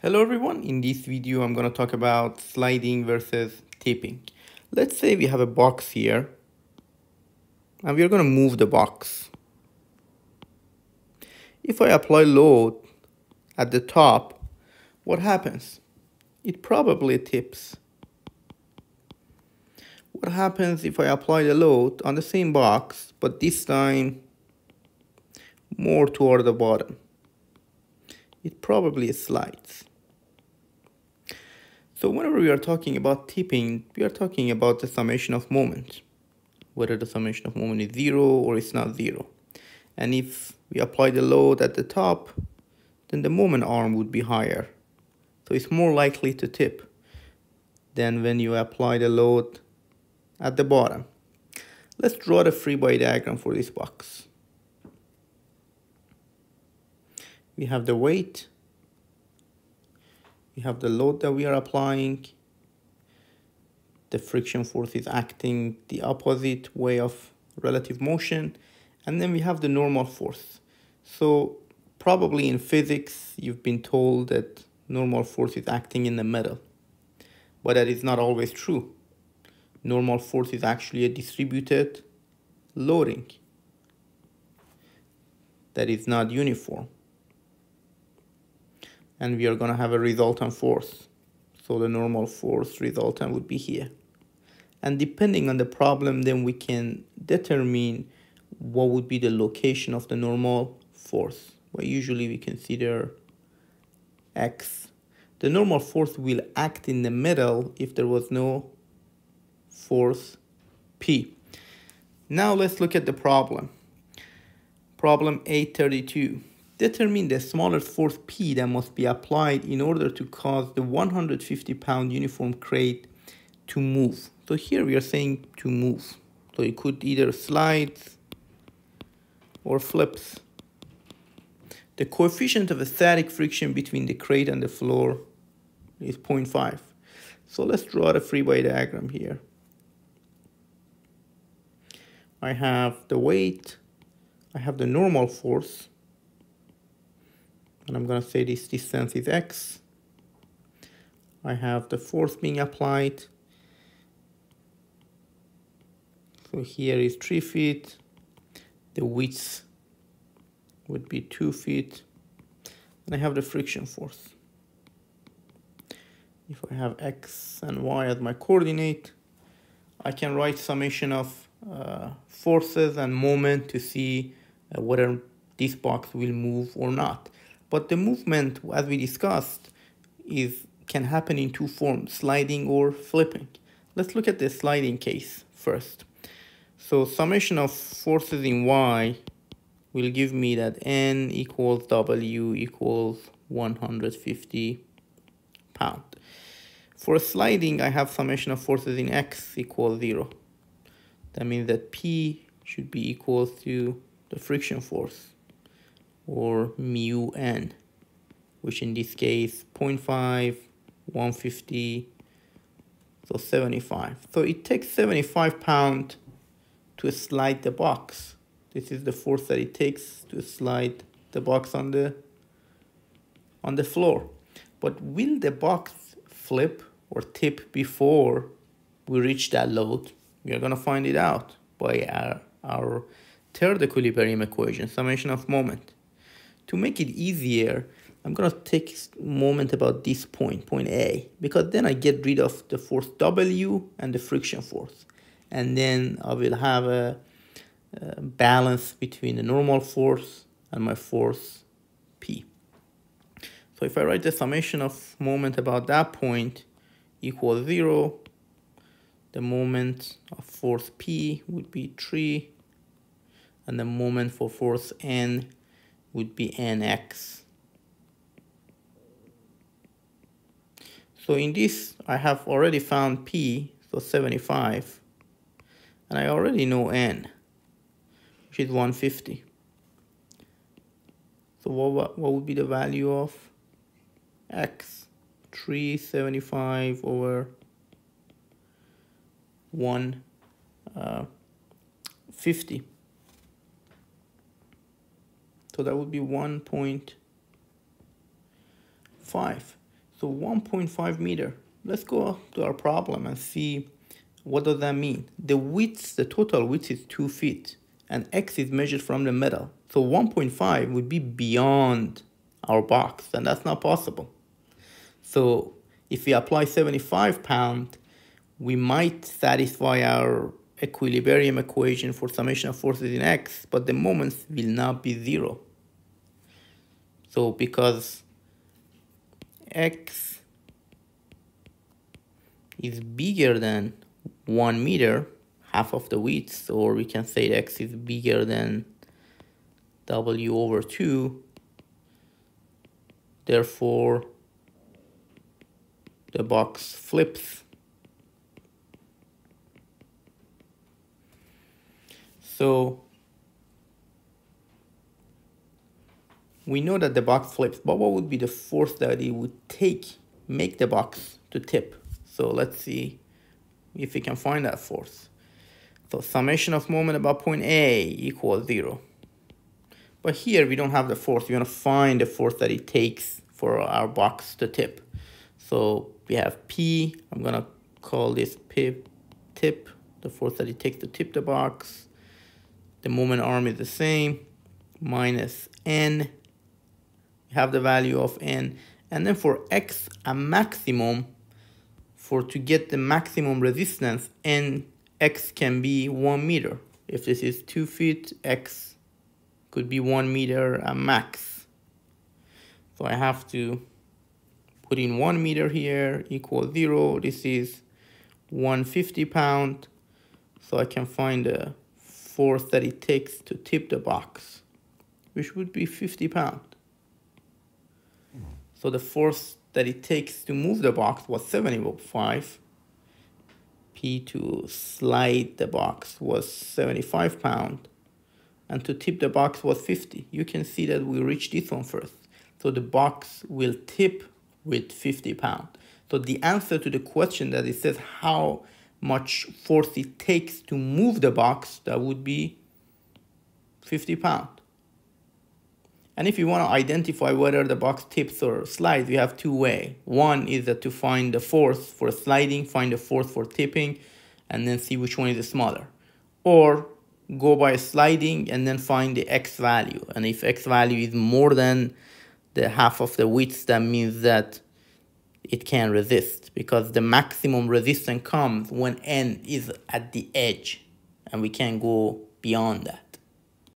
Hello everyone, in this video I'm going to talk about sliding versus tipping. Let's say we have a box here and we are going to move the box. If I apply load at the top, what happens? It probably tips. What happens if I apply the load on the same box, but this time more toward the bottom? It probably slides. So whenever we are talking about tipping, we are talking about the summation of moment, whether the summation of moment is zero or it's not zero. And if we apply the load at the top, then the moment arm would be higher. So it's more likely to tip than when you apply the load at the bottom. Let's draw the free body diagram for this box. We have the weight we have the load that we are applying the friction force is acting the opposite way of relative motion and then we have the normal force. So probably in physics you've been told that normal force is acting in the middle but that is not always true. Normal force is actually a distributed loading that is not uniform and we are going to have a resultant force. So the normal force resultant would be here. And depending on the problem, then we can determine what would be the location of the normal force. Well, usually we consider x. The normal force will act in the middle if there was no force P. Now let's look at the problem. Problem 832. Determine the smallest force P that must be applied in order to cause the 150 pound uniform crate to move. So here we are saying to move. So it could either slides or flips. The coefficient of static friction between the crate and the floor is 0.5. So let's draw the free body diagram here. I have the weight, I have the normal force, and I'm going to say this distance is x. I have the force being applied. So here is 3 feet. The width would be 2 feet. And I have the friction force. If I have x and y as my coordinate, I can write summation of uh, forces and moment to see uh, whether this box will move or not. But the movement, as we discussed, is can happen in two forms, sliding or flipping. Let's look at the sliding case first. So summation of forces in y will give me that n equals w equals 150 pound. For sliding, I have summation of forces in x equals 0. That means that p should be equal to the friction force or mu n, which in this case 0.5, 150, so 75. So it takes 75 pound to slide the box. This is the force that it takes to slide the box on the on the floor. But will the box flip or tip before we reach that load? We are going to find it out by our, our third equilibrium equation, summation of moment. To make it easier, I'm going to take a moment about this point, point A, because then I get rid of the force W and the friction force. And then I will have a, a balance between the normal force and my force P. So if I write the summation of moment about that point equals 0, the moment of force P would be 3, and the moment for force N would be nx. So in this, I have already found p, so 75, and I already know n, which is 150. So what, what would be the value of x? 375 over 150. Uh, So that would be 1.5. So 1.5 meter. Let's go up to our problem and see what does that mean. The width, the total width is 2 feet and x is measured from the middle. So 1.5 would be beyond our box and that's not possible. So if we apply 75 pound, we might satisfy our equilibrium equation for summation of forces in x, but the moments will not be zero. So because x is bigger than 1 meter, half of the width, or we can say x is bigger than w over 2, therefore the box flips. So we know that the box flips, but what would be the force that it would take, make the box to tip? So let's see if we can find that force. So summation of moment about point A equals zero. But here we don't have the force. We want to find the force that it takes for our box to tip. So we have P, I'm gonna call this pip, tip, the force that it takes to tip the box. The moment arm is the same, minus N have the value of n and then for x a maximum for to get the maximum resistance n x can be one meter. If this is two feet x could be one meter a max. So I have to put in one meter here equal zero. This is 150 pound. So I can find the force that it takes to tip the box which would be 50 pound so the force that it takes to move the box was 75. P to slide the box was 75 pound. And to tip the box was 50. You can see that we reached this one first. So the box will tip with 50 pound. So the answer to the question that it says how much force it takes to move the box, that would be 50 pound. And if you want to identify whether the box tips or slides, you have two way. One is that to find the force for sliding, find the force for tipping, and then see which one is smaller. Or go by sliding and then find the x value. And if x value is more than the half of the width, that means that it can resist because the maximum resistance comes when n is at the edge and we can't go beyond that.